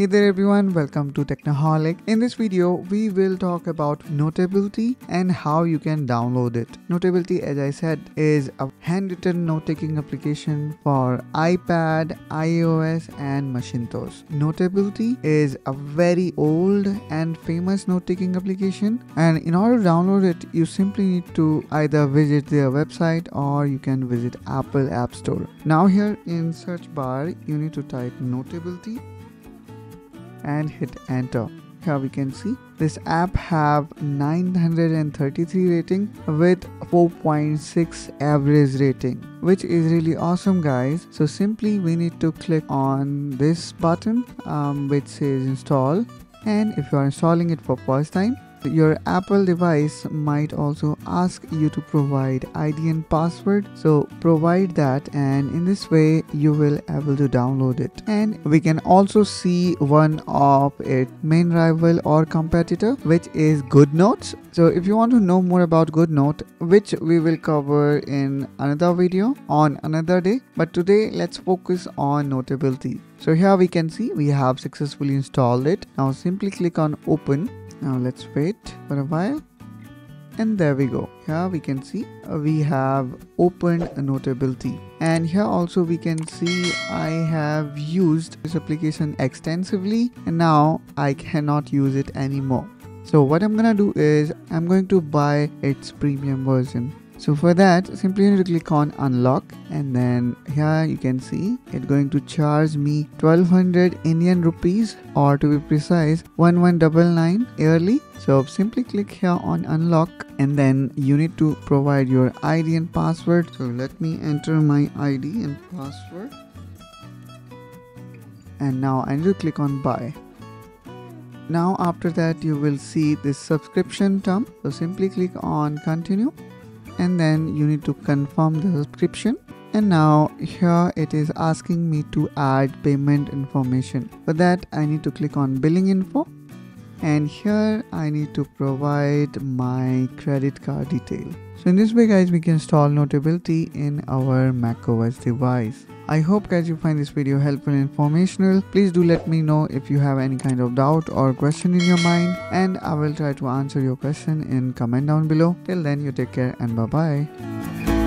Hey there everyone, welcome to Technoholic. In this video, we will talk about Notability and how you can download it. Notability, as I said, is a handwritten note-taking application for iPad, iOS and Macintosh. Notability is a very old and famous note-taking application and in order to download it, you simply need to either visit their website or you can visit Apple App Store. Now here in search bar, you need to type Notability and hit enter. Here we can see this app have 933 rating with 4.6 average rating which is really awesome guys. So simply we need to click on this button um, which says install. And if you are installing it for first time your Apple device might also ask you to provide ID and password. So provide that and in this way you will able to download it. And we can also see one of its main rival or competitor which is GoodNotes. So if you want to know more about GoodNote which we will cover in another video on another day. But today let's focus on Notability. So here we can see we have successfully installed it. Now simply click on open now let's wait for a while. And there we go. Here we can see uh, we have opened notability. And here also we can see i have used this application extensively. And now i cannot use it anymore. So what i'm gonna do is i'm going to buy its premium version so for that simply you need to click on unlock and then here you can see it's going to charge me 1200 Indian rupees or to be precise 1199 yearly. So simply click here on unlock and then you need to provide your ID and password. So let me enter my ID and password. And now I need to click on buy. Now after that you will see this subscription term. So simply click on continue and then you need to confirm the subscription and now here it is asking me to add payment information for that I need to click on billing info and here I need to provide my credit card detail. So in this way guys we can install Notability in our macOS device. I hope guys you find this video helpful and informational. Please do let me know if you have any kind of doubt or question in your mind and I will try to answer your question in comment down below. Till then you take care and bye bye.